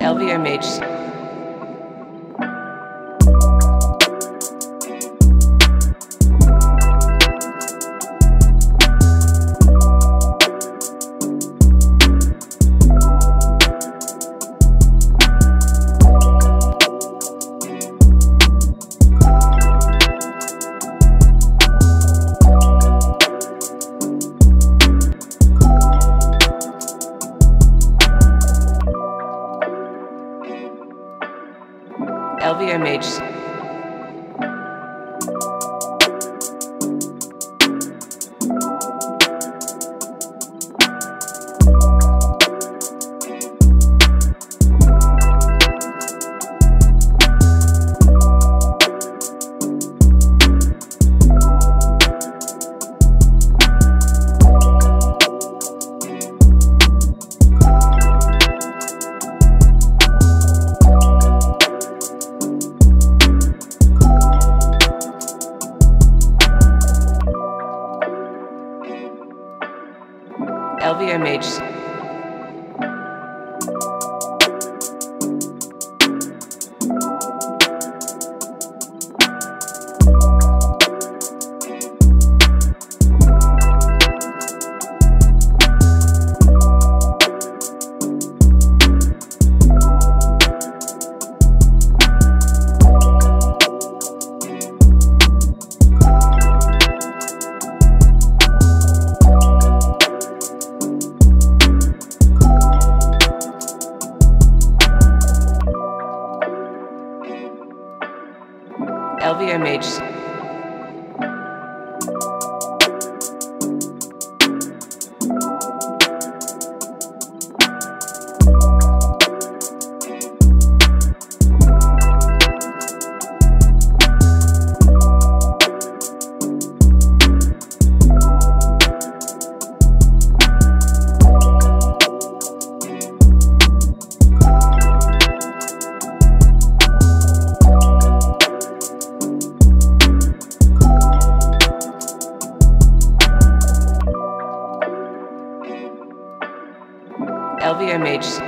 LVMH. LVMH. LVMH. LVMH. LVMH